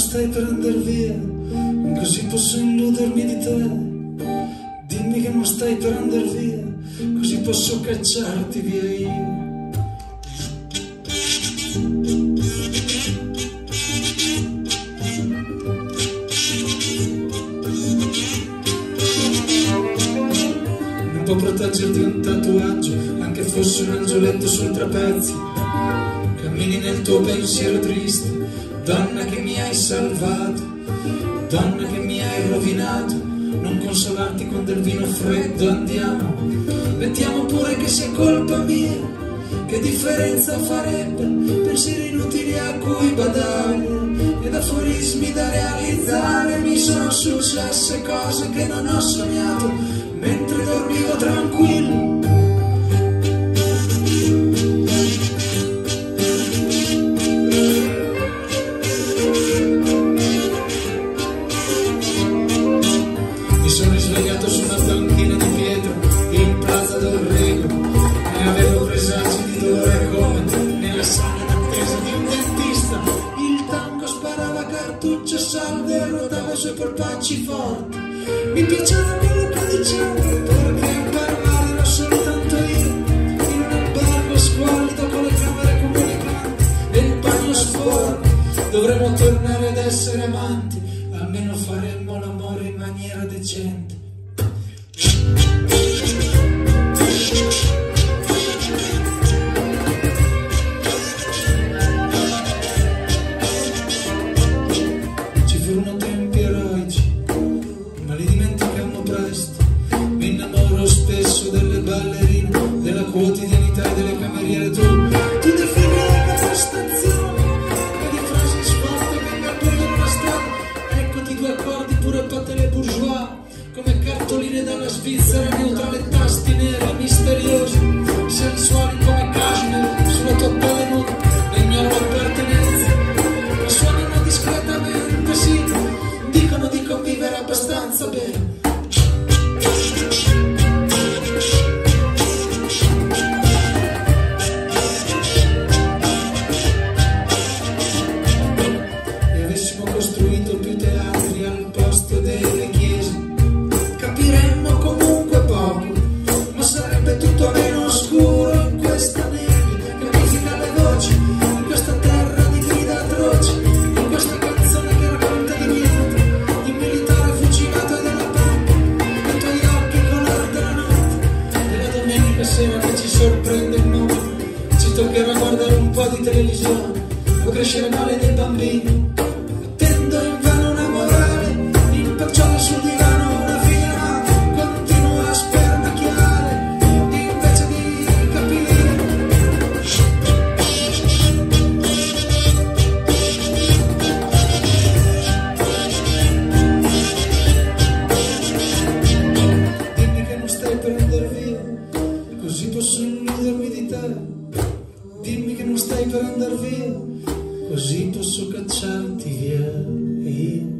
stai per andare via, così posso illudermi di te. Dimmi che non stai per andare via, così posso cacciarti via io. Non può proteggerti un tatuaggio, anche fosse un angioletto sul trapezio. Cammini nel tuo pensiero triste, donna che mi hai salvato, donna che mi hai rovinato. Non consolarti con del vino freddo, andiamo. Mettiamo pure che sia colpa mia. Che differenza farebbe? Pensieri inutili a cui badare ed aforismi da realizzare. Mi sono successe cose che non ho sognato mentre dormivo tranquillo. Banchina di pietra in Plaza del Rego e avevo presagi di dolore come nella sala d'attesa di un dentista. Il tango sparava cartucce salve e ruotava i suoi polpacci forti. Mi piaceva quello che diceva perché a parlare ero soltanto io in un albergo squallido con le camere comunicanti e il bagno sporco. Dovremmo tornare ad essere amanti, almeno faremmo l'amore in maniera decente. Presto. Mi innamoro spesso delle ballerine, della quotidianità e delle cameriere. Tu, tu defini la prestazione, e di frasi che mi appaiono una strada. Eccoti due accordi pure fatte le bourgeois, come cartoline dalla Svizzera neutrale, tasti neri, misteriosi, sensuali come cashmere, sulla tua pelle nuda, le mie appartenenze suonano discretamente, sì, dicono di convivere abbastanza bene. Thank you. Toccherà guardare un po' di televisione, o crescere male dei bambini, Dimmi che non stai per andar via, così posso cacciarti via io.